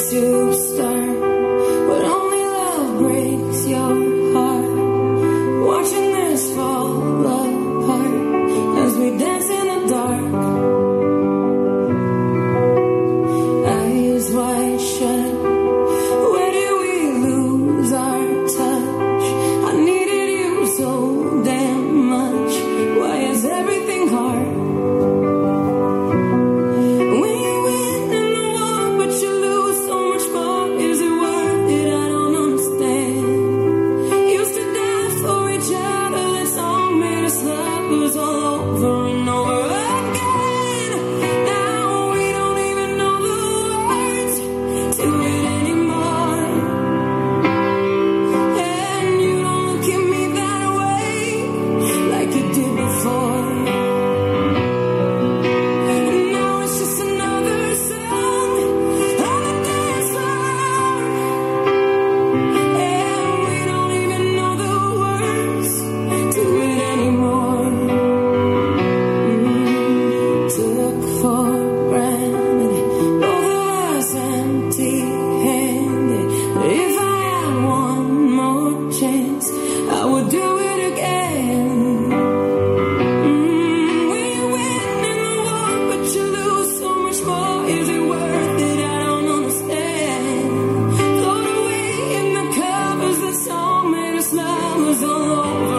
start over and over. Oh.